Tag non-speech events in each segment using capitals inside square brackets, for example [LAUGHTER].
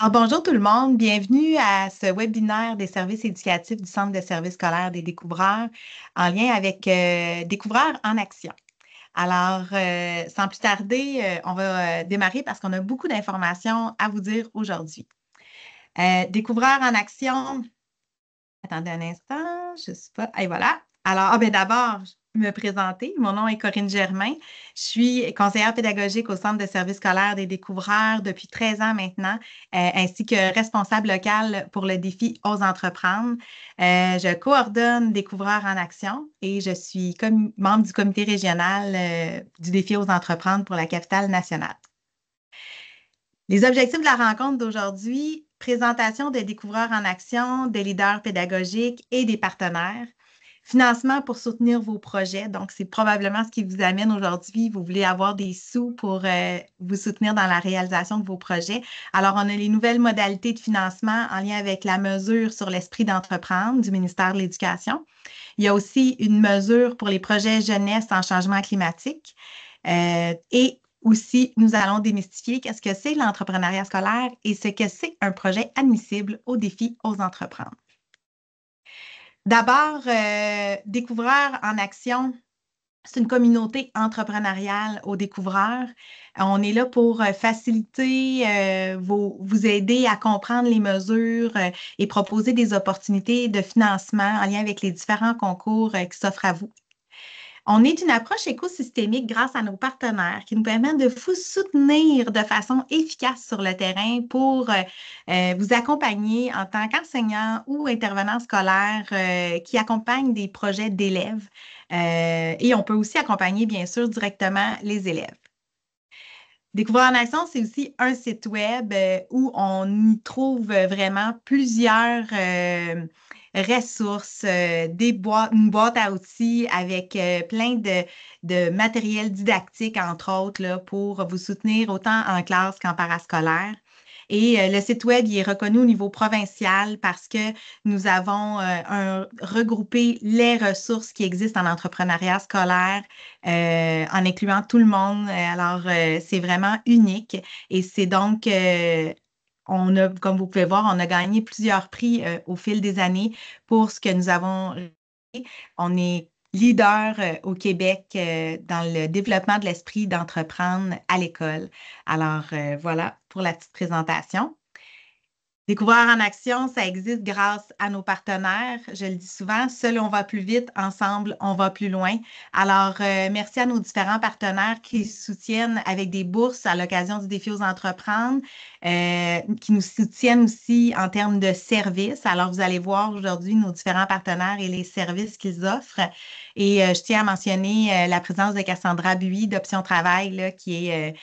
Bonjour tout le monde, bienvenue à ce webinaire des services éducatifs du Centre de services scolaires des découvreurs en lien avec euh, Découvreurs en action. Alors, euh, sans plus tarder, euh, on va démarrer parce qu'on a beaucoup d'informations à vous dire aujourd'hui. Découvreurs en action, attendez un instant, je ne sais pas, et voilà. Alors, ah, ben d'abord, me présenter. Mon nom est Corinne Germain. Je suis conseillère pédagogique au Centre de services scolaires des découvreurs depuis 13 ans maintenant, euh, ainsi que responsable local pour le défi Ose entreprendre. Euh, je coordonne Découvreurs en action et je suis membre du comité régional euh, du défi Ose entreprendre pour la capitale nationale. Les objectifs de la rencontre d'aujourd'hui, présentation des découvreurs en action, des leaders pédagogiques et des partenaires financement pour soutenir vos projets. Donc, c'est probablement ce qui vous amène aujourd'hui. Vous voulez avoir des sous pour euh, vous soutenir dans la réalisation de vos projets. Alors, on a les nouvelles modalités de financement en lien avec la mesure sur l'esprit d'entreprendre du ministère de l'Éducation. Il y a aussi une mesure pour les projets jeunesse en changement climatique. Euh, et aussi, nous allons démystifier qu'est-ce que c'est l'entrepreneuriat scolaire et ce que c'est un projet admissible au défi aux entreprendre. D'abord, euh, Découvreurs en action, c'est une communauté entrepreneuriale aux découvreurs. On est là pour euh, faciliter, euh, vous aider à comprendre les mesures et proposer des opportunités de financement en lien avec les différents concours qui s'offrent à vous. On est une approche écosystémique grâce à nos partenaires qui nous permettent de vous soutenir de façon efficace sur le terrain pour euh, euh, vous accompagner en tant qu'enseignant ou intervenant scolaire euh, qui accompagne des projets d'élèves. et on peut aussi accompagner, bien sûr, directement les élèves. Découvrir en action, c'est aussi un site web où on y trouve vraiment plusieurs ressources, euh, des boîtes, une boîte à outils avec euh, plein de, matériel didactique, entre autres, pour vous soutenir autant en classe qu'en parascolaire. Et euh, le site web il est reconnu au niveau provincial parce que nous avons un, regroupé les ressources qui existent en entrepreneuriat scolaire en incluant tout le monde. Alors, c'est vraiment unique et c'est donc on a, comme vous pouvez voir, on a gagné plusieurs prix euh, au fil des années pour ce que nous avons. On est leader euh, au Québec euh, dans le développement de l'esprit d'entreprendre à l'école. Alors voilà pour la petite présentation. Découvrir en action, ça existe grâce à nos partenaires. Je le dis souvent, seul on va plus vite, ensemble on va plus loin. Alors, euh, merci à nos différents partenaires qui soutiennent avec des bourses à l'occasion du défi aux entreprendre, euh, qui nous soutiennent aussi en termes de services. Alors, vous allez voir aujourd'hui nos différents partenaires et les services qu'ils offrent. Et euh, je tiens à mentionner la présence de Cassandra Buis d'Option Travail, là, qui est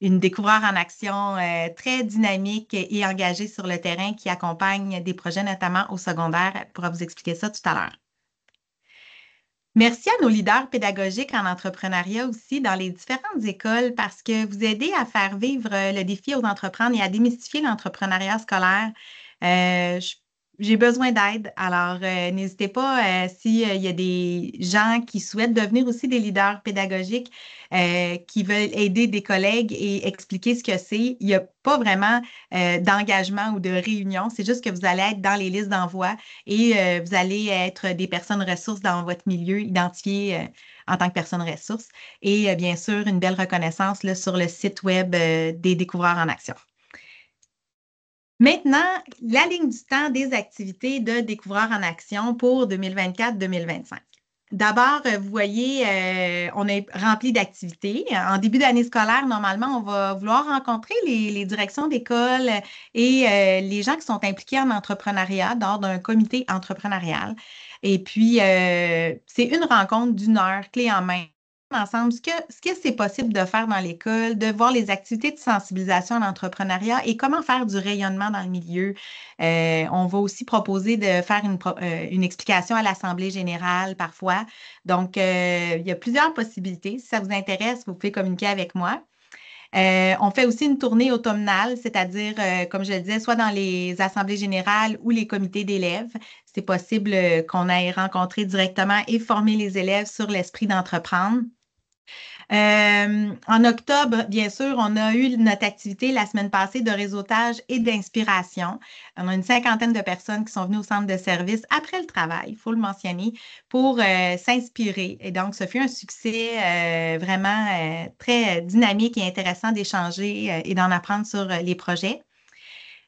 une découvreur en action euh, très dynamique et engagée sur le terrain qui accompagne des projets notamment au secondaire. Elle pourra vous expliquer ça tout à l'heure. Merci à nos leaders pédagogiques en entrepreneuriat aussi dans les différentes écoles parce que vous aidez à faire vivre le défi aux entrepreneurs et à démystifier l'entrepreneuriat scolaire. Euh, j'ai besoin d'aide. Alors, euh, n'hésitez pas, euh, s'il y a des gens qui souhaitent devenir aussi des leaders pédagogiques, euh, qui veulent aider des collègues et expliquer ce que c'est. Il n'y a pas vraiment d'engagement ou de réunion. C'est juste que vous allez être dans les listes d'envoi et vous allez être des personnes ressources dans votre milieu, identifiées en tant que personnes ressources. Et bien sûr, une belle reconnaissance sur le site web des découvreurs en action. Maintenant, la ligne du temps des activités de découvreurs en action pour 2024-2025. D'abord, euh, vous voyez, euh, on est rempli d'activités. En début d'année scolaire, normalement, on va vouloir rencontrer les, directions d'école et euh, les gens qui sont impliqués en entrepreneuriat lors d'un comité entrepreneurial. Et puis, c'est une rencontre d'une heure, clé en main, ensemble ce que, ce c'est possible de faire dans l'école, de voir les activités de sensibilisation à l'entrepreneuriat et comment faire du rayonnement dans le milieu. Euh, on va aussi proposer de faire une, euh, une explication à l'Assemblée générale parfois. Donc, euh, il y a plusieurs possibilités. Si ça vous intéresse, vous pouvez communiquer avec moi. on fait aussi une tournée automnale, c'est-à-dire, comme je le disais, soit dans les assemblées générales ou les comités d'élèves. C'est possible qu'on aille rencontrer directement et former les élèves sur l'esprit d'entreprendre. Euh, en octobre, bien sûr, on a eu notre activité la semaine passée de réseautage et d'inspiration. On a une cinquantaine de personnes qui sont venues au centre de service après le travail, il faut le mentionner, pour euh, s'inspirer. Et donc, ce fut un succès euh, vraiment très dynamique et intéressant d'échanger et d'en apprendre sur les projets.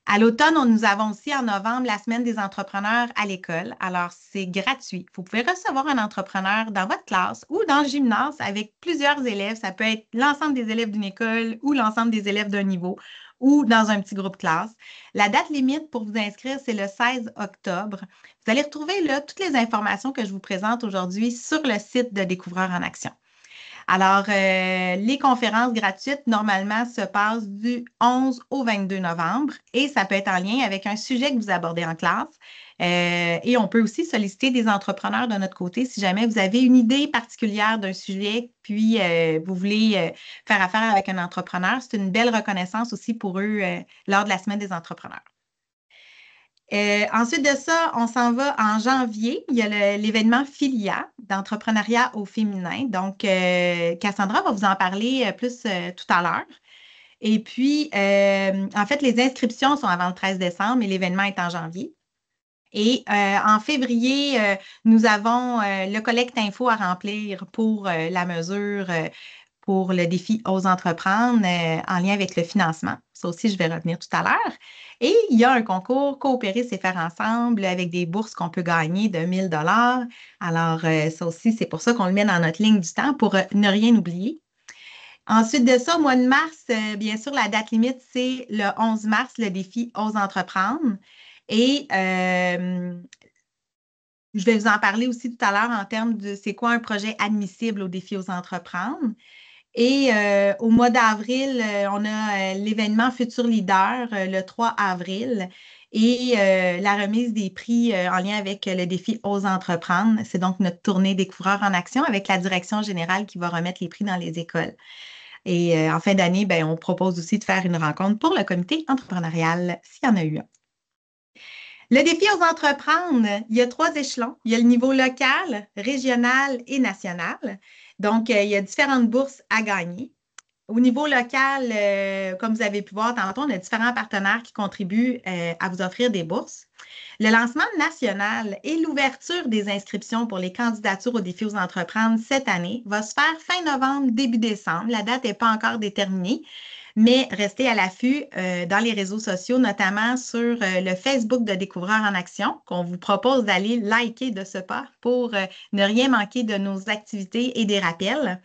À l'automne, nous avons aussi en novembre la semaine des entrepreneurs à l'école. Alors, c'est gratuit. Vous pouvez recevoir un entrepreneur dans votre classe ou dans le gymnase avec plusieurs élèves. Ça peut être l'ensemble des élèves d'une école ou l'ensemble des élèves d'un niveau ou dans un petit groupe classe. La date limite pour vous inscrire, c'est le 16 octobre. Vous allez retrouver là toutes les informations que je vous présente aujourd'hui sur le site de Découvreurs en Action. Alors, euh, les conférences gratuites, normalement, se passent du 11 au 22 novembre et ça peut être en lien avec un sujet que vous abordez en classe. Euh, et on peut aussi solliciter des entrepreneurs de notre côté si jamais vous avez une idée particulière d'un sujet, puis euh, vous voulez faire affaire avec un entrepreneur. C'est une belle reconnaissance aussi pour eux lors de la semaine des entrepreneurs. Euh, ensuite de ça, on s'en va en janvier. Il y a l'événement Filia d'entrepreneuriat au féminin. Donc, euh, Cassandra va vous en parler euh, plus tout à l'heure. Et puis, en fait, les inscriptions sont avant le 13 décembre et l'événement est en janvier. Et en février, nous avons le collecte info à remplir pour la mesure pour le défi Ose entreprendre en lien avec le financement. Ça aussi, je vais revenir tout à l'heure. Et il y a un concours Coopérer, c'est faire ensemble avec des bourses qu'on peut gagner de 1000 dollars. Alors, euh, ça aussi, c'est pour ça qu'on le met dans notre ligne du temps pour euh, ne rien oublier. Ensuite de ça, au mois de mars, euh, bien sûr, la date limite, c'est le 11 mars, le défi Ose entreprendre. Et je vais vous en parler aussi tout à l'heure en termes de c'est quoi un projet admissible au défi Ose entreprendre. Et euh, au mois d'avril, euh, on a euh, l'événement Futur Leader le 3 avril et la remise des prix en lien avec le défi Ose entreprendre. C'est donc notre tournée découvreur en action avec la direction générale qui va remettre les prix dans les écoles. Et en fin d'année, ben, on propose aussi de faire une rencontre pour le comité entrepreneurial s'il y en a eu un. Le défi aux entreprendre, il y a trois échelons. Il y a le niveau local, régional et national. Donc, euh, il y a différentes bourses à gagner. Au niveau local, euh, comme vous avez pu voir tantôt, on a différents partenaires qui contribuent euh, à vous offrir des bourses. Le lancement national et l'ouverture des inscriptions pour les candidatures aux défis aux entreprises cette année va se faire fin novembre, début décembre. La date n'est pas encore déterminée, mais restez à l'affût dans les réseaux sociaux, notamment sur le Facebook de Découvreurs en Action, qu'on vous propose d'aller liker de ce pas pour ne rien manquer de nos activités et des rappels.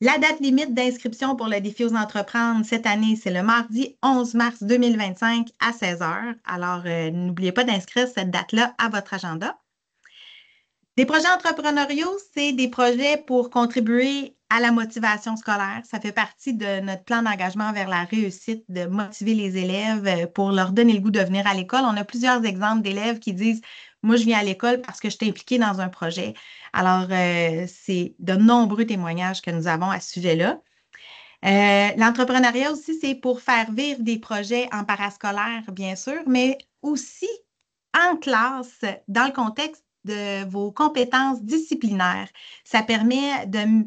La date limite d'inscription pour le défi aux entreprises cette année, c'est le mardi 11 mars 2025 à 16 h. Alors, n'oubliez pas d'inscrire cette date-là à votre agenda. Des projets entrepreneuriaux, c'est des projets pour contribuer à la motivation scolaire. Ça fait partie de notre plan d'engagement vers la réussite, de motiver les élèves euh, pour leur donner le goût de venir à l'école. On a plusieurs exemples d'élèves qui disent Moi, je viens à l'école parce que je suis impliquée dans un projet. Alors, euh, c'est de nombreux témoignages que nous avons à ce sujet-là. Euh, l'entrepreneuriat aussi, c'est pour faire vivre des projets en parascolaire, bien sûr, mais aussi en classe, dans le contexte de vos compétences disciplinaires. Ça permet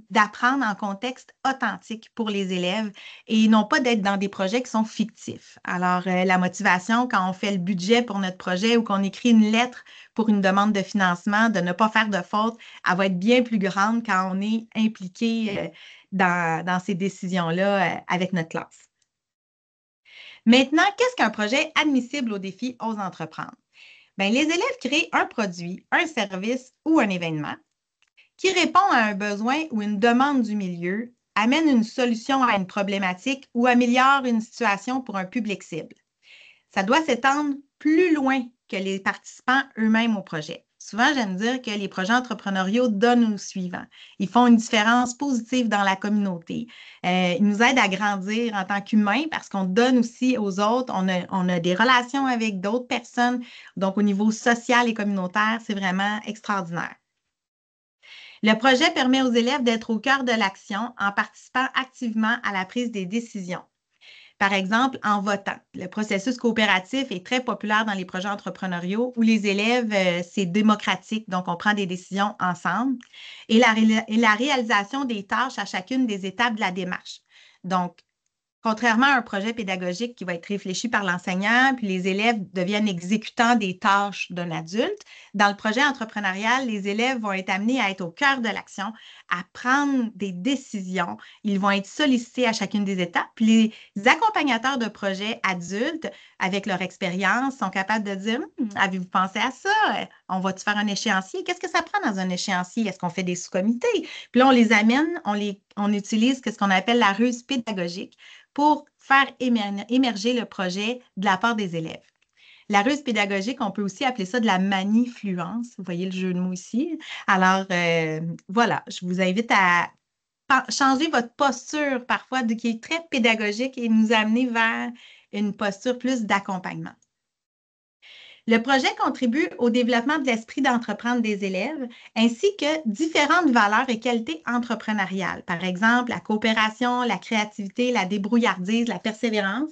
d'apprendre en contexte authentique pour les élèves et non pas d'être dans des projets qui sont fictifs. Alors, euh, la motivation, quand on fait le budget pour notre projet ou qu'on écrit une lettre pour une demande de financement, de ne pas faire de faute, elle va être bien plus grande quand on est impliqué euh, dans, ces décisions-là euh, avec notre classe. Maintenant, qu'est-ce qu'un projet admissible au défi aux entreprendre? Bien, les élèves créent un produit, un service ou un événement qui répond à un besoin ou une demande du milieu, amène une solution à une problématique ou améliore une situation pour un public cible. Ça doit s'étendre plus loin que les participants eux-mêmes au projet. Souvent, j'aime dire que les projets entrepreneuriaux donnent au suivant. Ils font une différence positive dans la communauté. Euh, ils nous aident à grandir en tant qu'humains parce qu'on donne aussi aux autres. On a, on a des relations avec d'autres personnes. Donc, au niveau social et communautaire, c'est vraiment extraordinaire. Le projet permet aux élèves d'être au cœur de l'action en participant activement à la prise des décisions. Par exemple, en votant. Le processus coopératif est très populaire dans les projets entrepreneuriaux où les élèves, euh, c'est démocratique, donc on prend des décisions ensemble. Et la, et la réalisation des tâches à chacune des étapes de la démarche. Donc, Contrairement à un projet pédagogique qui va être réfléchi par l'enseignant, puis les élèves deviennent exécutants des tâches d'un adulte, dans le projet entrepreneurial, les élèves vont être amenés à être au cœur de l'action, à prendre des décisions. Ils vont être sollicités à chacune des étapes. Puis les accompagnateurs de projets adultes, avec leur expérience, sont capables de dire hum, Avez-vous pensé à ça? On va-tu faire un échéancier? Qu'est-ce que ça prend dans un échéancier? Est-ce qu'on fait des sous-comités? Puis là, on les amène, on, les, on utilise ce qu'on appelle la ruse pédagogique pour faire émerger le projet de la part des élèves. La ruse pédagogique, on peut aussi appeler ça de la manifluence. Vous voyez le jeu de mots ici. Alors, euh, voilà, je vous invite à changer votre posture parfois, de, qui est très pédagogique, et nous amener vers une posture plus d'accompagnement. Le projet contribue au développement de l'esprit d'entreprendre des élèves ainsi que différentes valeurs et qualités entrepreneuriales. Par exemple, la coopération, la créativité, la débrouillardise, la persévérance.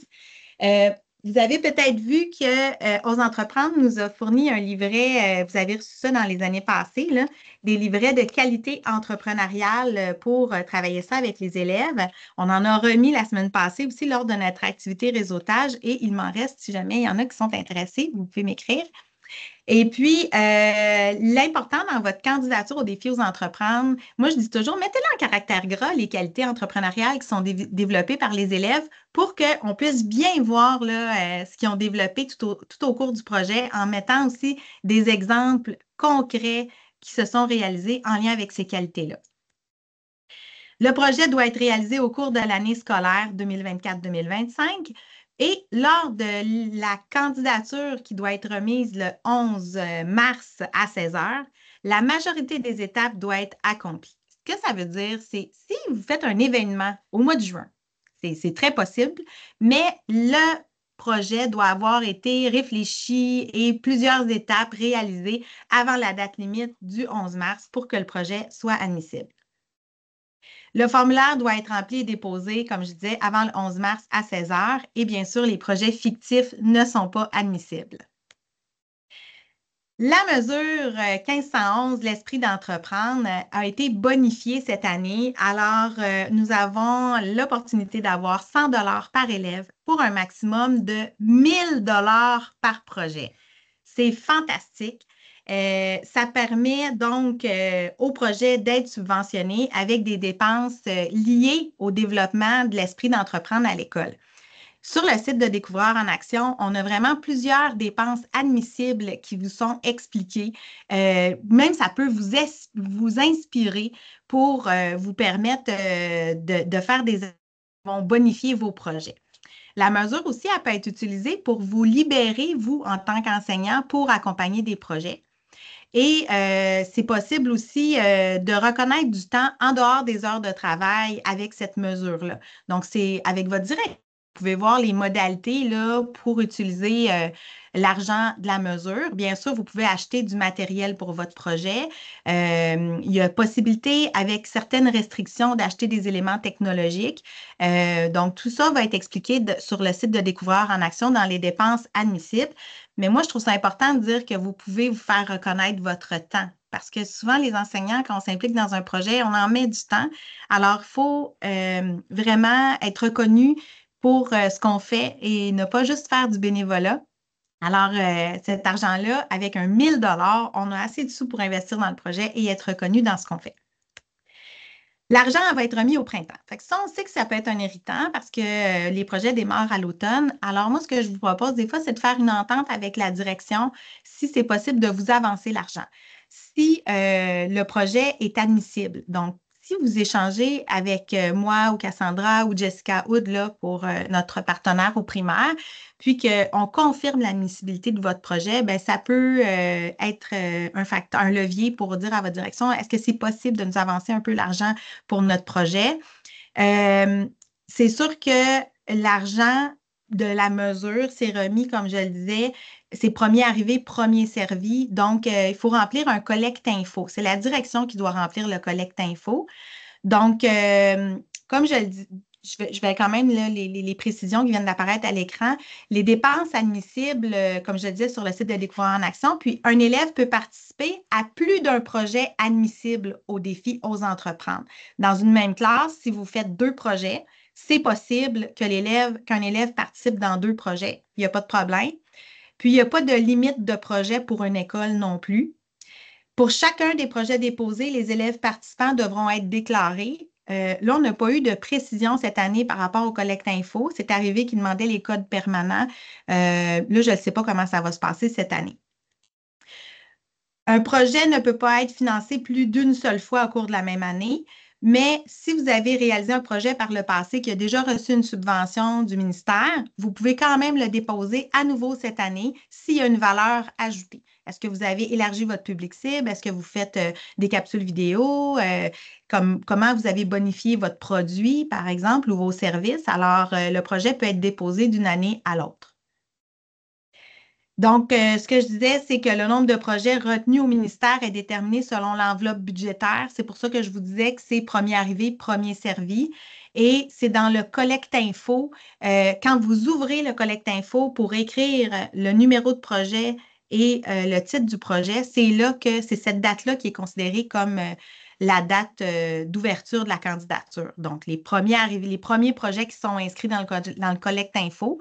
Euh, vous avez peut-être vu que euh, Entreprendre nous a fourni un livret, euh, vous avez reçu ça dans les années passées, des livrets de qualité entrepreneuriale euh, pour travailler ça avec les élèves. On en a remis la semaine passée aussi lors de notre activité réseautage et il m'en reste, si jamais il y en a qui sont intéressés, vous pouvez m'écrire. Et puis, euh, l'important dans votre candidature au défi aux entreprendre, moi, je dis toujours, mettez-le en caractère gras, les qualités entrepreneuriales qui sont développées par les élèves pour qu'on puisse bien voir euh, ce qu'ils ont développé tout au cours du projet en mettant aussi des exemples concrets qui se sont réalisés en lien avec ces qualités-là. Le projet doit être réalisé au cours de l'année scolaire 2024-2025. Et lors de la candidature qui doit être remise le 11 euh, mars à 16 heures, la majorité des étapes doit être accomplie. Ce que ça veut dire, c'est si vous faites un événement au mois de juin, c'est très possible, mais le projet doit avoir été réfléchi et plusieurs étapes réalisées avant la date limite du 11 mars pour que le projet soit admissible. Le formulaire doit être rempli et déposé, comme je disais, avant le 11 mars à 16 heures. Et bien sûr, les projets fictifs ne sont pas admissibles. La mesure 1511, euh, l'esprit d'entreprendre, a été bonifiée cette année. Alors, euh, nous avons l'opportunité d'avoir 100 dollars par élève pour un maximum de 1000 dollars par projet. C'est fantastique. Euh, ça permet donc euh, au projet d'être subventionné avec des dépenses euh, liées au développement de l'esprit d'entreprendre à l'école. Sur le site de Découvreur en Action, on a vraiment plusieurs dépenses admissibles qui vous sont expliquées. même ça peut vous, vous inspirer pour vous permettre de, de, faire des vont bonifier vos projets. La mesure aussi, elle peut être utilisée pour vous libérer, vous, en tant qu'enseignant, pour accompagner des projets. Et euh, c'est possible aussi euh, de reconnaître du temps en dehors des heures de travail avec cette mesure-là. Donc, c'est avec votre direct. Vous pouvez voir les modalités là, pour utiliser euh, l'argent de la mesure. Bien sûr, vous pouvez acheter du matériel pour votre projet. il y a possibilité, avec certaines restrictions, d'acheter des éléments technologiques. donc, tout ça va être expliqué sur le site de Découvreur en action dans les dépenses admissibles. Mais moi, je trouve ça important de dire que vous pouvez vous faire reconnaître votre temps. Parce que souvent, les enseignants, quand on s'implique dans un projet, on en met du temps. Alors, il faut euh, vraiment être reconnu pour euh, ce qu'on fait et ne pas juste faire du bénévolat. Alors, euh, cet argent-là, avec un 1000 dollars, on a assez de sous pour investir dans le projet et être reconnu dans ce qu'on fait. L'argent va être remis au printemps. Fait ça, on sait que ça peut être un irritant parce que euh, les projets démarrent à l'automne. Alors, moi, ce que je vous propose des fois, c'est de faire une entente avec la direction si c'est possible de vous avancer l'argent. Si le projet est admissible, donc si vous échangez avec euh, moi ou Cassandra ou Jessica Hood là, pour euh, notre partenaire au primaire, puis qu'on confirme l'admissibilité de votre projet, bien, ça peut euh, être un facteur, un levier pour dire à votre direction, est-ce que c'est possible de nous avancer un peu l'argent pour notre projet? c'est sûr que l'argent de la mesure, c'est remis, comme je le disais, c'est premier arrivé, premier servi. Donc, euh, il faut remplir un collecte info. C'est la direction qui doit remplir le collecte info. Donc, euh, comme je, je vais, quand même les, précisions qui viennent d'apparaître à l'écran. Les dépenses admissibles, euh, comme je le disais sur le site de Découvrir en Action, puis un élève peut participer à plus d'un projet admissible au défi aux entreprendre. Dans une même classe, si vous faites deux projets, c'est possible que l'élève, qu'un élève participe dans deux projets. Il n'y a pas de problème. Puis, il n'y a pas de limite de projet pour une école non plus. Pour chacun des projets déposés, les élèves participants devront être déclarés euh, là, on n'a pas eu de précision cette année par rapport au collecte info. C'est arrivé qu'ils demandaient les codes permanents. Euh, là, je ne sais pas comment ça va se passer cette année. Un projet ne peut pas être financé plus d'une seule fois au cours de la même année, mais si vous avez réalisé un projet par le passé qui a déjà reçu une subvention du ministère, vous pouvez quand même le déposer à nouveau cette année s'il y a une valeur ajoutée. Est-ce que vous avez élargi votre public cible? Est-ce que vous faites euh, des capsules vidéo? Euh, comment vous avez bonifié votre produit, par exemple, ou vos services? Alors, euh, le projet peut être déposé d'une année à l'autre. Donc, ce que je disais, c'est que le nombre de projets retenus au ministère est déterminé selon l'enveloppe budgétaire. C'est pour ça que je vous disais que c'est premier arrivé, premier servi. Et c'est dans le collecte info. quand vous ouvrez le collecte info pour écrire le numéro de projet et euh, le titre du projet, c'est là que c'est cette date-là qui est considérée comme euh, la date euh, d'ouverture de la candidature. Donc, les premiers, les premiers projets qui sont inscrits dans le, dans le Collect Info,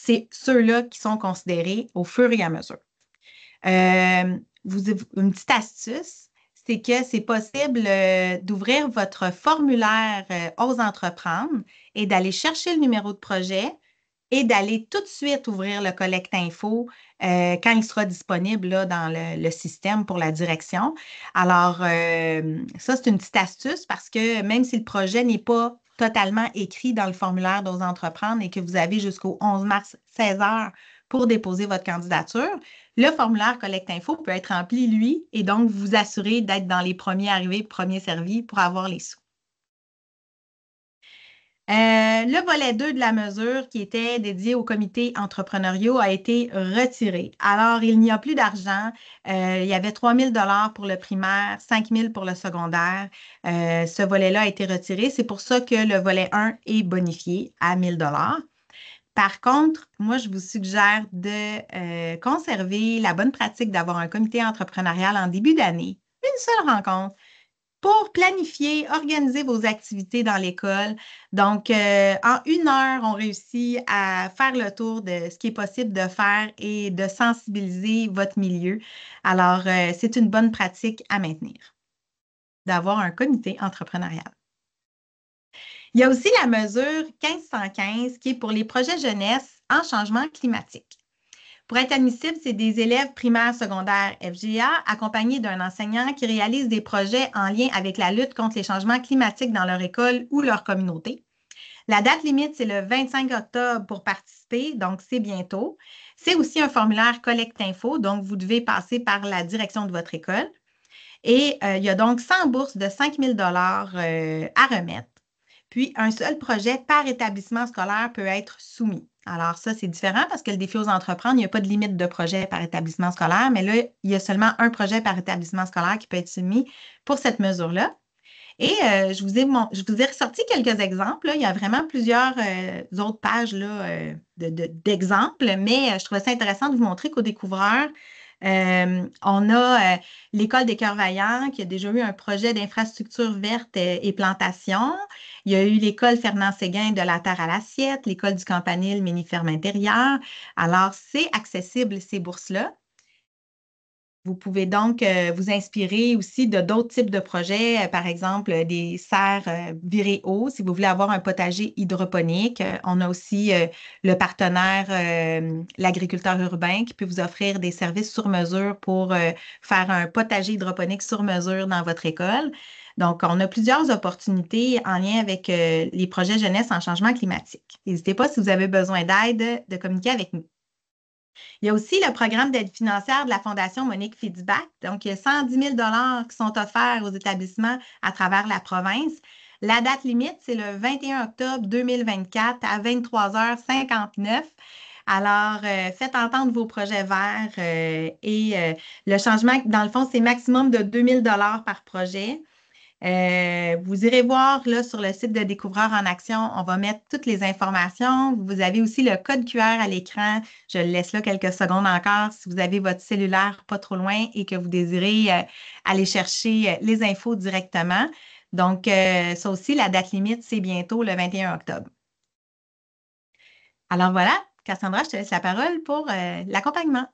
c'est ceux-là qui sont considérés au fur et à mesure. vous, une petite astuce, c'est que c'est possible d'ouvrir votre formulaire aux entreprendre et d'aller chercher le numéro de projet, et d'aller tout de suite ouvrir le collecte info euh, quand il sera disponible là, dans le, système pour la direction. Alors, euh, ça, c'est une petite astuce parce que même si le projet n'est pas totalement écrit dans le formulaire d'Ose entreprendre et que vous avez jusqu'au 11 mars 16 heures pour déposer votre candidature, le formulaire collecte info peut être rempli, lui, et donc vous assurer d'être dans les premiers arrivés, premiers servis pour avoir les sous. Euh, le volet 2 de la mesure qui était dédié au comité entrepreneuriaux a été retiré. Alors, il n'y a plus d'argent. Euh, il y avait 3 000 pour le primaire, 5 000 pour le secondaire. Euh, ce volet-là a été retiré. C'est pour ça que le volet 1 est bonifié à 1 000 par contre, moi, je vous suggère de conserver la bonne pratique d'avoir un comité entrepreneurial en début d'année, une seule rencontre, pour planifier, organiser vos activités dans l'école. Donc, euh, en une heure, on réussit à faire le tour de ce qui est possible de faire et de sensibiliser votre milieu. Alors, euh, c'est une bonne pratique à maintenir, d'avoir un comité entrepreneurial. Il y a aussi la mesure 1515 qui est pour les projets jeunesse en changement climatique. Pour être admissible, c'est des élèves primaires, secondaires, FGA, accompagnés d'un enseignant qui réalise des projets en lien avec la lutte contre les changements climatiques dans leur école ou leur communauté. La date limite, c'est le 25 octobre pour participer, donc c'est bientôt. C'est aussi un formulaire collecte info, donc vous devez passer par la direction de votre école. Et euh, il y a donc 100 bourses de 5 000 euh, à remettre. Puis, un seul projet par établissement scolaire peut être soumis. Alors, ça, c'est différent parce que le défi aux entreprendre, il n'y a pas de limite de projet par établissement scolaire, mais là, il y a seulement un projet par établissement scolaire qui peut être soumis pour cette mesure-là. Et euh, je, vous ai, ressorti quelques exemples. Il y a vraiment plusieurs euh, autres pages euh, d'exemples, mais je trouvais ça intéressant de vous montrer qu'au découvreur, euh, on a euh, l'École des cœurs vaillants qui a déjà eu un projet d'infrastructure verte et, plantation. Il y a eu l'École Fernand Séguin de la terre à l'assiette, l'École du Campanile Mini-Ferme intérieure. Alors, c'est accessible, ces bourses-là. Vous pouvez donc euh, vous inspirer aussi de d'autres types de projets, euh, par exemple euh, des serres virées eau, si vous voulez avoir un potager hydroponique. on a aussi le partenaire, l'agriculteur urbain, qui peut vous offrir des services sur mesure pour faire un potager hydroponique sur mesure dans votre école. Donc, on a plusieurs opportunités en lien avec les projets jeunesse en changement climatique. N'hésitez pas, si vous avez besoin d'aide, de communiquer avec nous. Il y a aussi le programme d'aide financière de la Fondation Monique Feedback. Donc, il y a 110 000 qui sont offerts aux établissements à travers la province. La date limite, c'est le 21 octobre 2024 à 23h59. Alors, euh, faites entendre vos projets verts euh, et euh, le changement, dans le fond, c'est maximum de 2000 dollars par projet. Euh, vous irez voir là, sur le site de Découvreur en Action, on va mettre toutes les informations. Vous avez aussi le code QR à l'écran. Je le laisse là quelques secondes encore si vous avez votre cellulaire pas trop loin et que vous désirez euh, aller chercher euh, les infos directement. Donc, ça aussi, la date limite, c'est bientôt le 21 octobre. Alors voilà, Cassandra, je te laisse la parole pour l'accompagnement.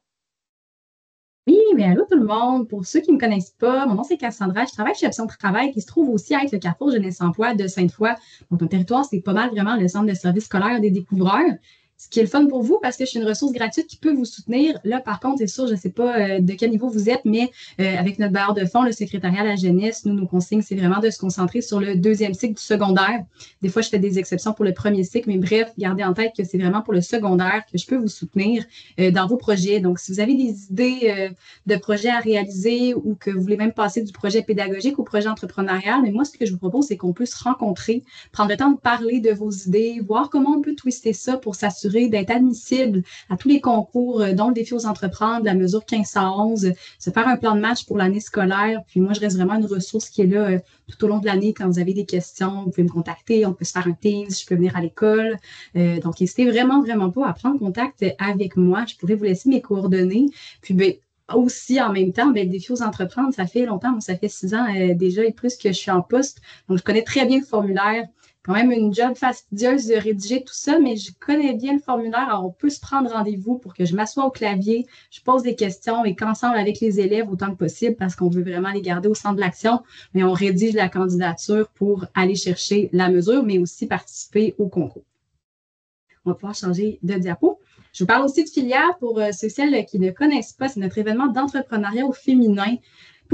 Oui, mais allô tout le monde. Pour ceux qui ne me connaissent pas, mon nom c'est Cassandra. Je travaille chez Option Travail qui se trouve aussi avec le Carrefour Jeunesse Emploi de Sainte-Foy. Donc, mon territoire, c'est pas mal vraiment le centre de service scolaire des découvreurs ce qui est le fun pour vous parce que je suis une ressource gratuite qui peut vous soutenir. Là, par contre, c'est sûr, je ne sais pas euh, de quel niveau vous êtes, mais euh, avec notre barre de fond, le secrétariat à la jeunesse, nous, nos consignes, c'est vraiment de se concentrer sur le deuxième cycle du secondaire. Des fois, je fais des exceptions pour le premier cycle, mais bref, gardez en tête que c'est vraiment pour le secondaire que je peux vous soutenir euh, dans vos projets. Donc, si vous avez des idées de projets à réaliser ou que vous voulez même passer du projet pédagogique au projet entrepreneurial, mais moi, ce que je vous propose, c'est qu'on puisse rencontrer, prendre le temps de parler de vos idées, voir comment on peut twister ça pour s'assurer d'être admissible à tous les concours, euh, dont le défi aux entreprendre, la mesure 15 à 11, se faire un plan de match pour l'année scolaire. Puis moi, je reste vraiment une ressource qui est là euh, tout au long de l'année. Quand vous avez des questions, vous pouvez me contacter, on peut se faire un Teams, je peux venir à l'école. Euh, donc, n'hésitez vraiment, vraiment pas à prendre contact avec moi. Je pourrais vous laisser mes coordonnées. Puis, ben, aussi en même temps, ben, défi aux entreprendre, ça fait longtemps, moi, ça fait six ans déjà et plus que je suis en poste. Donc, je connais très bien le formulaire quand même une job fastidieuse de rédiger tout ça, mais je connais bien le formulaire. Alors, on peut se prendre rendez-vous pour que je m'assoie au clavier, je pose des questions et qu'ensemble avec les élèves autant que possible, parce qu'on veut vraiment les garder au centre de l'action, mais on rédige la candidature pour aller chercher la mesure, mais aussi participer au concours. On va pouvoir changer de diapo. Je vous parle aussi de filière pour euh, ceux celles qui ne connaissent pas. C'est notre événement d'entrepreneuriat au féminin.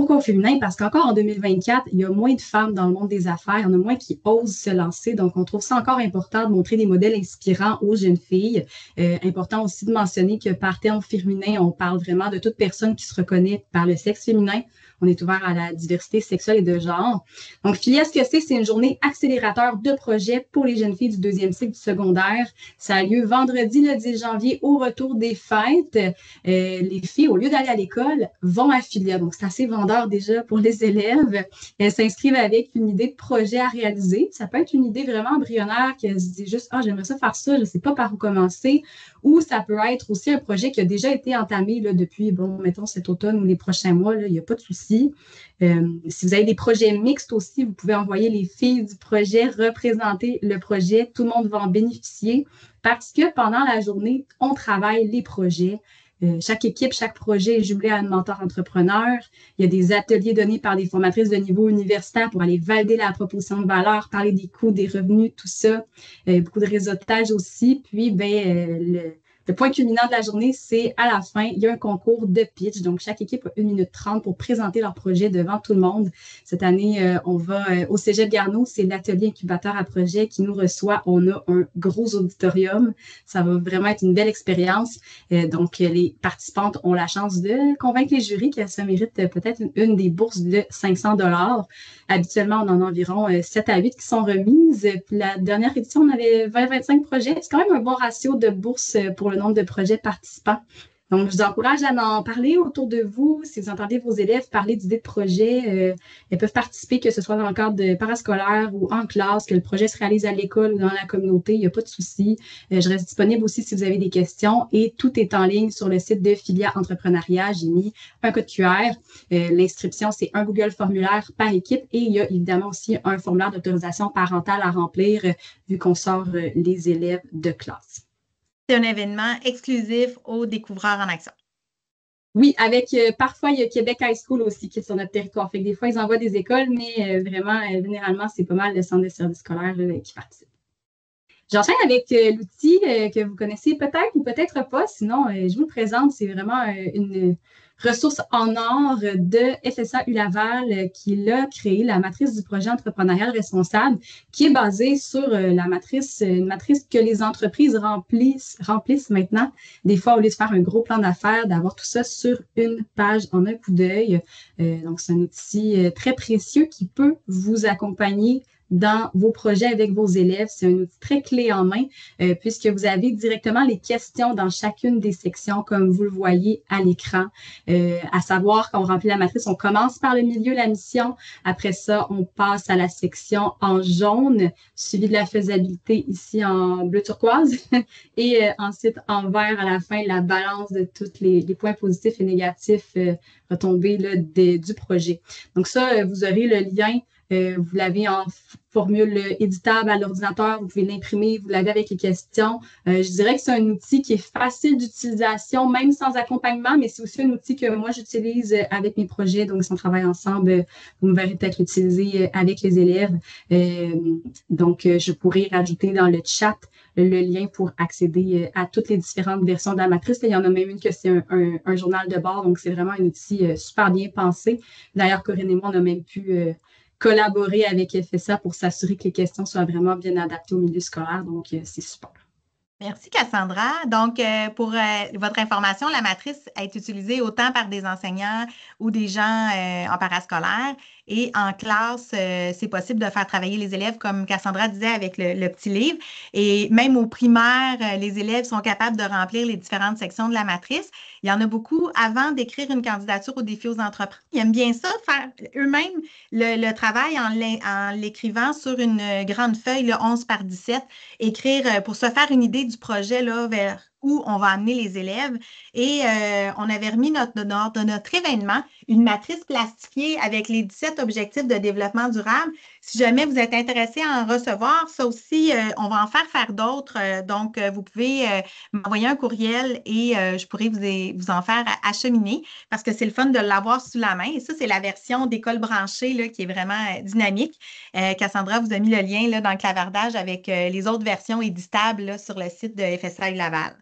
Pourquoi féminin? Parce qu'encore en 2024, il y a moins de femmes dans le monde des affaires, il y en a moins qui osent se lancer. Donc, on trouve ça encore important de montrer des modèles inspirants aux jeunes filles. Euh, important aussi de mentionner que par terme féminin, on parle vraiment de toute personne qui se reconnaît par le sexe féminin. On est ouvert à la diversité sexuelle et de genre. Donc, Filière, ce que c'est, c'est une journée accélérateur de projets pour les jeunes filles du deuxième cycle du secondaire? Ça a lieu vendredi le 10 janvier au retour des fêtes. Euh, les filles, au lieu d'aller à l'école, vont à Filia. Donc, c'est assez vendeur déjà pour les élèves. Elles s'inscrivent avec une idée de projet à réaliser. Ça peut être une idée vraiment embryonnaire qui se dit juste, ah, j'aimerais ça faire ça, je ne sais pas par où commencer. Ou ça peut être aussi un projet qui a déjà été entamé depuis, bon, mettons cet automne ou les prochains mois, il n'y a pas de souci. Euh, si vous avez des projets mixtes aussi, vous pouvez envoyer les filles du projet représenter le projet. Tout le monde va en bénéficier parce que pendant la journée, on travaille les projets. Euh, chaque équipe, chaque projet est jumelé à un mentor entrepreneur. Il y a des ateliers donnés par des formatrices de niveau universitaire pour aller valider la proposition de valeur, parler des coûts, des revenus, tout ça. Euh, beaucoup de réseautage aussi. Puis, ben, euh, le, le point culminant de la journée, c'est à la fin, il y a un concours de pitch. Donc, chaque équipe a 1 minute 30 pour présenter leur projet devant tout le monde. Cette année, euh, on va euh, au Cégep Garneau, c'est l'atelier incubateur à projet qui nous reçoit. On a un gros auditorium. Ça va vraiment être une belle expérience. Euh, donc, les participantes ont la chance de convaincre les jurys que ça mérite peut-être une, des bourses de 500 dollars. Habituellement, on en a environ 7 à 8 qui sont remises. Puis la dernière édition, on avait 20-25 projets. C'est quand même un bon ratio de bourses pour le nombre de projets participants. Donc, je vous encourage à en parler autour de vous. Si vous entendez vos élèves parler d'idées de projet, euh, elles peuvent participer, que ce soit dans le cadre de parascolaire ou en classe, que le projet se réalise à l'école ou dans la communauté. Il n'y a pas de souci. Euh, je reste disponible aussi si vous avez des questions et tout est en ligne sur le site de Filia Entrepreneuriat. J'ai mis un code QR. Euh, l'inscription, c'est un Google formulaire par équipe et il y a évidemment aussi un formulaire d'autorisation parentale à remplir vu qu'on sort les élèves de classe c'est un événement exclusif aux découvreurs en action. Oui, avec euh, parfois il y a Québec High School aussi qui est sur notre territoire. Des fois, ils envoient des écoles, mais euh, vraiment, euh, généralement, c'est pas mal le centre de services scolaires qui participent. J'enchaîne avec l'outil que vous connaissez peut-être ou peut-être pas. Sinon, je vous le présente. C'est vraiment une, ressources en or de FSA Ulaval qui a créé la matrice du projet entrepreneurial responsable qui est basée sur euh, la matrice, une matrice que les entreprises remplissent, maintenant. Des fois, au lieu de faire un gros plan d'affaires, d'avoir tout ça sur une page en un coup d'œil. Euh, donc, c'est un outil euh, très précieux qui peut vous accompagner dans vos projets avec vos élèves. C'est un outil très clé en main euh, puisque vous avez directement les questions dans chacune des sections comme vous le voyez à l'écran. Euh, à savoir, quand on remplit la matrice, on commence par le milieu, la mission. Après ça, on passe à la section en jaune, suivi de la faisabilité ici en bleu turquoise [LAUGHS] et euh, ensuite en vert à la fin, la balance de tous les, points positifs et négatifs retombés là, du projet. Donc ça, vous aurez le lien euh, vous l'avez en formule éditable à l'ordinateur, vous pouvez l'imprimer, vous l'avez avec les questions. Euh, je dirais que c'est un outil qui est facile d'utilisation, même sans accompagnement, mais c'est aussi un outil que moi j'utilise avec mes projets. Donc, si on travaille ensemble, vous me verrez peut-être l'utiliser avec les élèves. Euh, donc, je pourrais rajouter dans le chat le lien pour accéder à toutes les différentes versions de la matrice. Il y en a même une que c'est un, journal de bord, donc c'est vraiment un outil super bien pensé. D'ailleurs, Corinne et moi, on a même pu collaborer avec FSA pour s'assurer que les questions soient vraiment bien adaptées au milieu scolaire. Donc, euh, c'est super. Merci Cassandra. Donc, euh, pour euh, votre information, la matrice est utilisée autant par des enseignants ou des gens en parascolaire et en classe, euh, c'est possible de faire travailler les élèves, comme Cassandra disait, avec le, petit livre. Et même au primaire, euh, les élèves sont capables de remplir les différentes sections de la matrice. Il y en a beaucoup, avant d'écrire une candidature au défi aux entreprises, ils aiment bien ça, faire eux-mêmes le, travail en l'écrivant sur une grande feuille, le 11 par 17, écrire euh, pour se faire une idée du projet là, vers où on va amener les élèves. Et euh, on avait remis notre, de notre événement une matrice plastifiée avec les 17 objectifs de développement durable. Si jamais vous êtes intéressé à en recevoir, ça aussi, euh, on va en faire faire d'autres. Euh, donc, vous pouvez m'envoyer un courriel et je pourrai vous, en faire acheminer parce que c'est le fun de l'avoir sous la main. Et ça, c'est la version d'école branchée là, qui est vraiment dynamique. Cassandra vous a mis le lien dans le clavardage avec les autres versions éditables sur le site de FSI Laval.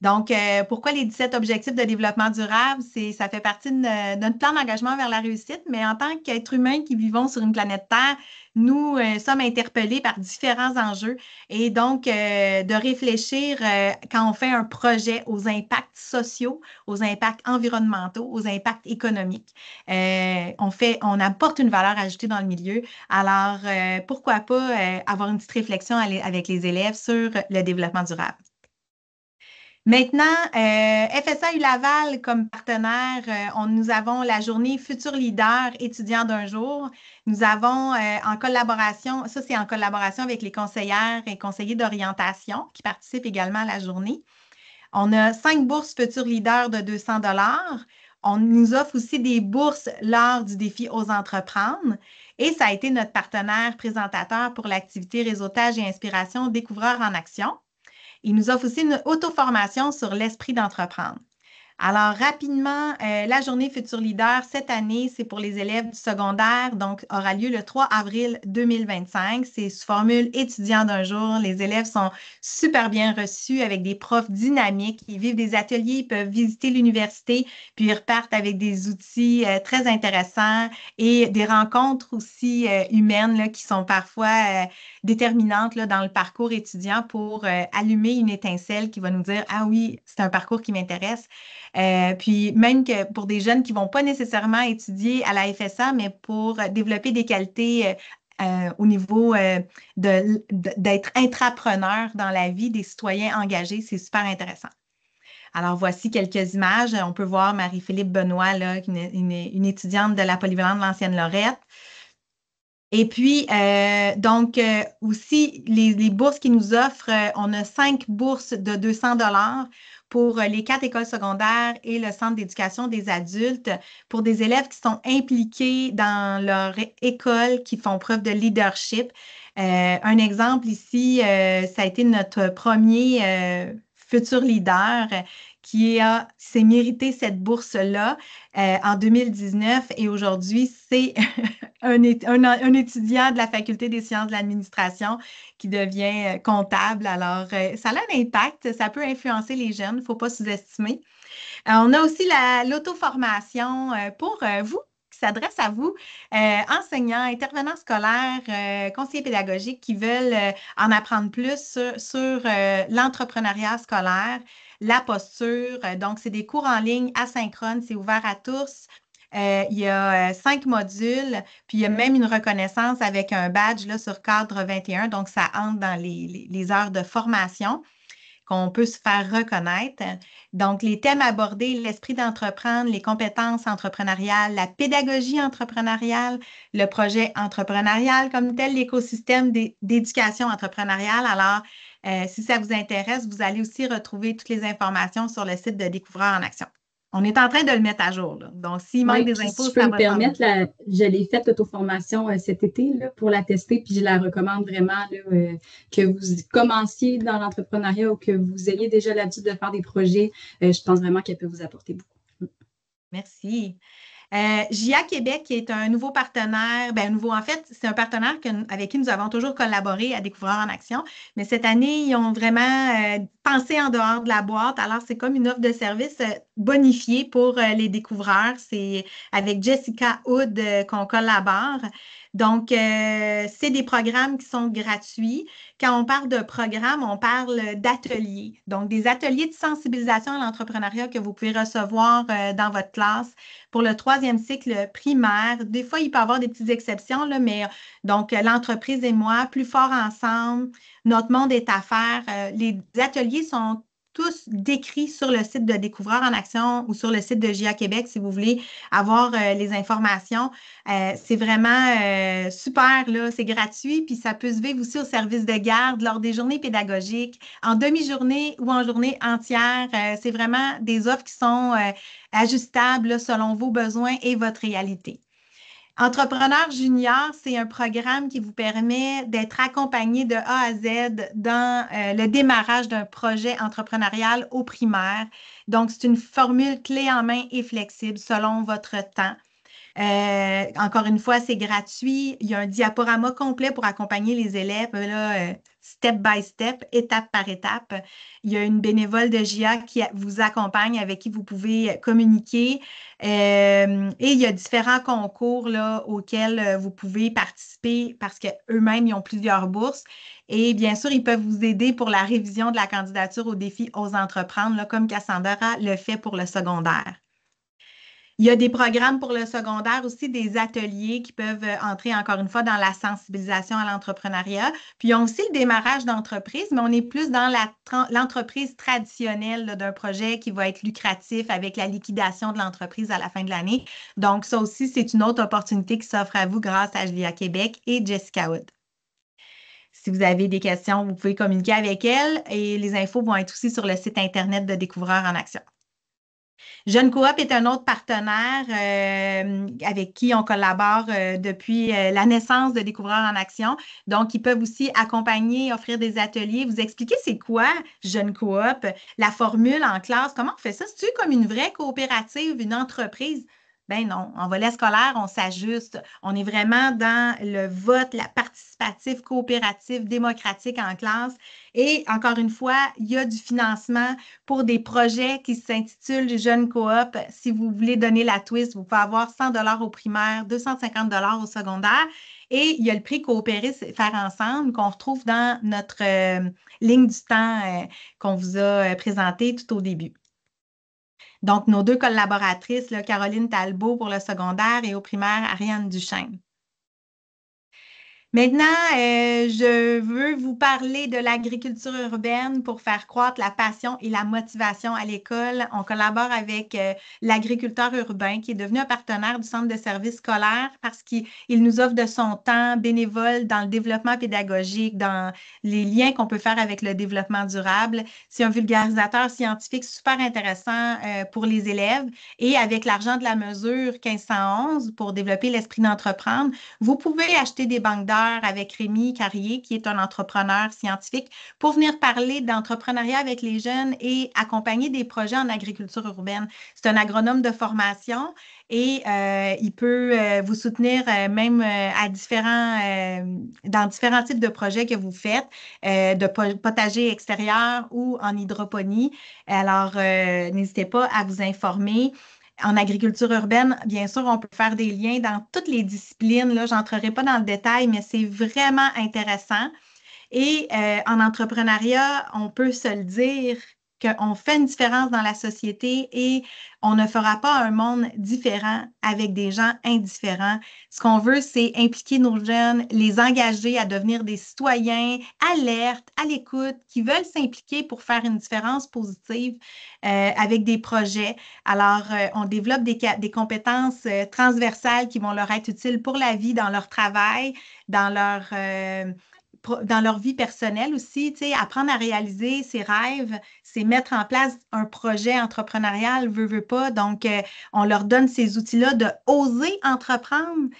Donc, euh, pourquoi les 17 objectifs de développement durable? C'est, ça fait partie de, notre plan d'engagement vers la réussite, mais en tant qu'être humain qui vivons sur une planète Terre, nous euh, sommes interpellés par différents enjeux et donc euh, de réfléchir quand on fait un projet aux impacts sociaux, aux impacts environnementaux, aux impacts économiques. on fait, on apporte une valeur ajoutée dans le milieu. Alors, pourquoi pas avoir une petite réflexion avec les élèves sur le développement durable? Maintenant, euh, FSA Laval comme partenaire, euh, nous avons la journée Futur Leader étudiant d'un jour. Nous avons euh, en collaboration, ça c'est en collaboration avec les conseillères et conseillers d'orientation qui participent également à la journée. On a cinq bourses Futur Leader de 200 dollars. On nous offre aussi des bourses lors du défi aux entreprendre. Et ça a été notre partenaire présentateur pour l'activité réseautage et inspiration Découvreurs en action. Il nous offre aussi une auto-formation sur l'esprit d'entreprendre. Alors, rapidement, euh, la journée Futur Leader cette année, c'est pour les élèves du secondaire, donc aura lieu le 3 avril 2025. C'est sous formule étudiant d'un jour. Les élèves sont super bien reçus avec des profs dynamiques. Ils vivent des ateliers, ils peuvent visiter l'université, puis ils repartent avec des outils euh, très intéressants et des rencontres aussi euh, humaines qui sont parfois déterminantes là, dans le parcours étudiant pour allumer une étincelle qui va nous dire, ah oui, c'est un parcours qui m'intéresse. Euh, puis même que pour des jeunes qui ne vont pas nécessairement étudier à la FSA, mais pour développer des qualités euh, euh, au niveau d'être intrapreneur dans la vie des citoyens engagés, c'est super intéressant. Alors, voici quelques images. On peut voir Marie-Philippe Benoît, là, une, étudiante de la polyvalente de l'Ancienne Lorette. Et puis, donc, aussi, les, les, bourses qu'ils nous offrent, on a cinq bourses de 200 dollars pour euh, les quatre écoles secondaires et le centre d'éducation des adultes pour des élèves qui sont impliqués dans leur école, qui font preuve de leadership. Euh, un exemple ici, euh, ça a été notre premier futur leader qui s'est mérité cette bourse-là en 2019 et aujourd'hui, c'est [LAUGHS] un, un, étudiant de la Faculté des sciences de l'administration qui devient euh, comptable. Alors, euh, ça a un impact, ça peut influencer les jeunes, il ne faut pas sous-estimer. Euh, on a aussi l'auto-formation pour vous qui s'adresse à vous, enseignants, intervenants scolaires, conseillers pédagogiques qui veulent en apprendre plus sur l'entrepreneuriat scolaire, la posture. Donc, c'est des cours en ligne asynchrones, c'est ouvert à tous. Euh, il y a cinq modules, puis il y a même une reconnaissance avec un badge là, sur cadre 21, donc ça entre dans les heures de formation qu'on peut se faire reconnaître. Donc, les thèmes abordés, l'esprit d'entreprendre, les compétences entrepreneuriales, la pédagogie entrepreneuriale, le projet entrepreneurial comme tel, l'écosystème d'éducation entrepreneuriale. Alors, euh, si ça vous intéresse, vous allez aussi retrouver toutes les informations sur le site de Découvreur en Action. On est en train de le mettre à jour. Donc, s'il manque des infos, si je peux me permettre, je l'ai faite l'auto-formation euh, cet été pour la tester, puis je la recommande vraiment euh, que vous commenciez dans l'entrepreneuriat ou que vous ayez déjà l'habitude de faire des projets. Euh, je pense vraiment qu'elle peut vous apporter beaucoup. Merci. Euh, JA Québec, est un nouveau partenaire, ben nouveau en fait, c'est un partenaire avec qui nous avons toujours collaboré à Découvreur en Action, mais cette année, ils ont vraiment euh, pensé en dehors de la boîte. Alors, c'est comme une offre de service euh, bonifiée pour les découvreurs. C'est avec Jessica Hood qu'on collabore. Donc, euh, c'est des programmes qui sont gratuits. Quand on parle de programmes, on parle d'ateliers. Donc, des ateliers de sensibilisation à l'entrepreneuriat que vous pouvez recevoir euh, dans votre classe pour le troisième cycle primaire. Des fois, il peut y avoir des petites exceptions, là, mais donc, l'entreprise et moi, plus fort ensemble, notre monde est à faire. Euh, les ateliers sont tous décrits sur le site de Découvreur en Action ou sur le site de GIA Québec si vous voulez avoir euh, les informations. Euh, c'est vraiment euh, super, c'est gratuit, puis ça peut se vivre aussi au service de garde lors des journées pédagogiques, en demi-journée ou en journée entière. c'est vraiment des offres qui sont ajustables selon vos besoins et votre réalité. Entrepreneur junior, c'est un programme qui vous permet d'être accompagné de A à Z dans euh, le démarrage d'un projet entrepreneurial au primaire. Donc, c'est une formule clé en main et flexible selon votre temps. Euh, encore une fois, c'est gratuit. Il y a un diaporama complet pour accompagner les élèves. Euh, step by step, étape par étape. Il y a une bénévole de GIA qui vous accompagne, avec qui vous pouvez communiquer. Euh, et il y a différents concours auxquels vous pouvez participer parce qu'eux-mêmes, ils ont plusieurs bourses. Et bien sûr, ils peuvent vous aider pour la révision de la candidature au défi aux entreprendre, comme Cassandra le fait pour le secondaire. Il y a des programmes pour le secondaire aussi, des ateliers qui peuvent euh, entrer encore une fois dans la sensibilisation à l'entrepreneuriat. Puis a aussi le démarrage d'entreprise, mais on est plus dans l'entreprise traditionnelle d'un projet qui va être lucratif avec la liquidation de l'entreprise à la fin de l'année. Donc, ça aussi, c'est une autre opportunité qui s'offre à vous grâce à Julia Québec et Jessica Wood. Si vous avez des questions, vous pouvez communiquer avec elle et les infos vont être aussi sur le site Internet de Découvreur en Action. Jeune Coop est un autre partenaire euh, avec qui on collabore euh, depuis euh, la naissance de Découvreurs en Action. Donc, ils peuvent aussi accompagner, offrir des ateliers, vous expliquer c'est quoi Jeune Coop, la formule en classe, comment on fait ça? C'est-tu comme une vraie coopérative, une entreprise? Ben non, en volet scolaire, on s'ajuste. On est vraiment dans le vote, la participative, coopérative, démocratique en classe. Et encore une fois, il y a du financement pour des projets qui s'intitulent Jeunes Coop. Si vous voulez donner la twist, vous pouvez avoir 100 dollars au primaire, 250 dollars au secondaire. Et il y a le prix Coopérer, faire ensemble qu'on retrouve dans notre euh, ligne du temps euh, qu'on vous a euh, présenté tout au début. Donc, nos deux collaboratrices, Caroline Talbot pour le secondaire et au primaire, Ariane Duchesne. Maintenant, euh, je veux vous parler de l'agriculture urbaine pour faire croître la passion et la motivation à l'école. On collabore avec euh, l'agriculteur urbain qui est devenu un partenaire du centre de services scolaires parce qu'il nous offre de son temps bénévole dans le développement pédagogique, dans les liens qu'on peut faire avec le développement durable. C'est un vulgarisateur scientifique super intéressant euh, pour les élèves et avec l'argent de la mesure 1511 pour développer l'esprit d'entreprendre, vous pouvez acheter des banques d'art avec Rémi Carrier, qui est un entrepreneur scientifique, pour venir parler d'entrepreneuriat avec les jeunes et accompagner des projets en agriculture urbaine. C'est un agronome de formation et euh, il peut euh, vous soutenir euh, même à différents, dans différents types de projets que vous faites, de potager extérieur ou en hydroponie. Alors, n'hésitez pas à vous informer en agriculture urbaine, bien sûr, on peut faire des liens dans toutes les disciplines. Là, je n'entrerai pas dans le détail, mais c'est vraiment intéressant. Et euh, en entrepreneuriat, on peut se le dire, qu'on fait une différence dans la société et on ne fera pas un monde différent avec des gens indifférents. Ce qu'on veut, c'est impliquer nos jeunes, les engager à devenir des citoyens alertes, à l'écoute, qui veulent s'impliquer pour faire une différence positive euh, avec des projets. Alors, euh, on développe des, compétences euh, transversales qui vont leur être utiles pour la vie, dans leur travail, dans leur dans leur vie personnelle aussi, tu sais, apprendre à réaliser ses rêves, c'est mettre en place un projet entrepreneurial, veut, veut pas. Donc, euh, on leur donne ces outils-là de oser entreprendre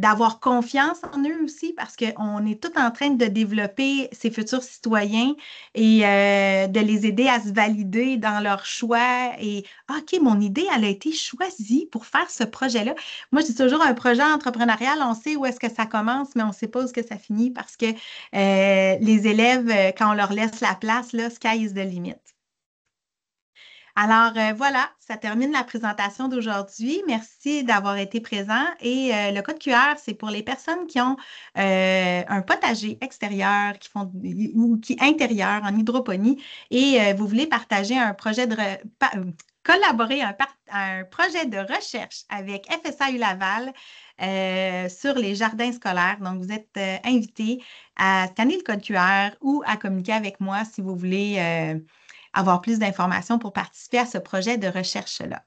d'avoir confiance en eux aussi parce qu'on est tout en train de développer ces futurs citoyens et euh, de les aider à se valider dans leur choix. Et ah, OK, mon idée, elle a été choisie pour faire ce projet-là. Moi, dis toujours un projet entrepreneurial, on sait où est-ce que ça commence, mais on ne sait pas où est-ce que ça finit parce que euh, les élèves, euh, quand on leur laisse la place, là, sky is the limit. Alors euh, voilà, ça termine la présentation d'aujourd'hui. Merci d'avoir été présent. Et euh, le code QR, c'est pour les personnes qui ont euh, un potager extérieur, ou qui intérieur en hydroponie, et vous voulez partager un projet de collaborer un, un projet de recherche avec FSAU Laval. sur les jardins scolaires. Donc, vous êtes invité à scanner le code QR ou à communiquer avec moi si vous voulez avoir plus d'informations pour participer à ce projet de recherche-là.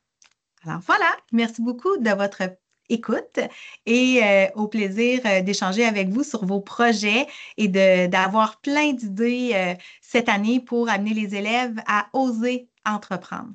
Alors voilà, merci beaucoup de votre écoute et euh, au plaisir euh, d'échanger avec vous sur vos projets et d'avoir plein d'idées euh, cette année pour amener les élèves à oser entreprendre.